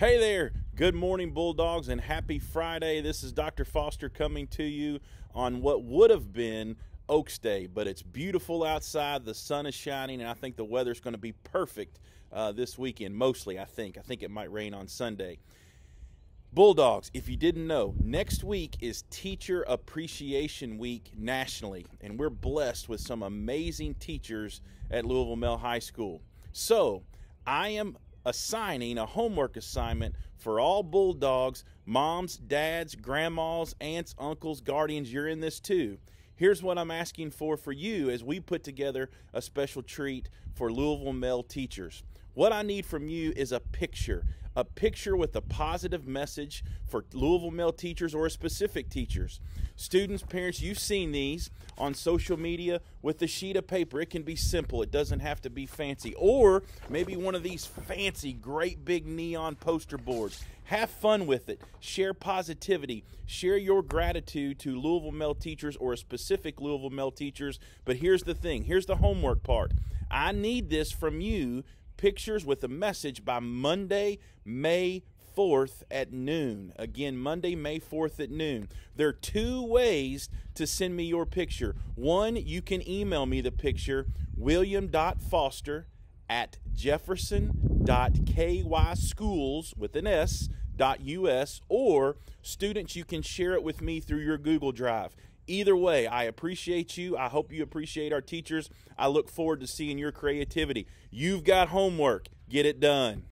Hey there, good morning, Bulldogs, and happy Friday. This is Dr. Foster coming to you on what would have been Oaks Day, but it's beautiful outside. The sun is shining, and I think the weather's going to be perfect uh, this weekend. Mostly, I think. I think it might rain on Sunday. Bulldogs, if you didn't know, next week is Teacher Appreciation Week nationally, and we're blessed with some amazing teachers at Louisville Male High School. So, I am assigning a homework assignment for all Bulldogs, moms, dads, grandmas, aunts, uncles, guardians. You're in this too. Here's what I'm asking for for you as we put together a special treat for Louisville male teachers. What I need from you is a picture, a picture with a positive message for Louisville male teachers or specific teachers. Students, parents, you've seen these on social media with a sheet of paper. It can be simple, it doesn't have to be fancy. Or maybe one of these fancy, great big neon poster boards. Have fun with it. Share positivity. Share your gratitude to Louisville male teachers or a specific Louisville male teachers. But here's the thing here's the homework part. I need this from you pictures with a message by Monday, May 4th at noon. Again, Monday, May 4th at noon. There are two ways to send me your picture. One, you can email me the picture, william.foster at jefferson.kyschools with an S dot US, or students, you can share it with me through your Google Drive. Either way, I appreciate you. I hope you appreciate our teachers. I look forward to seeing your creativity. You've got homework. Get it done.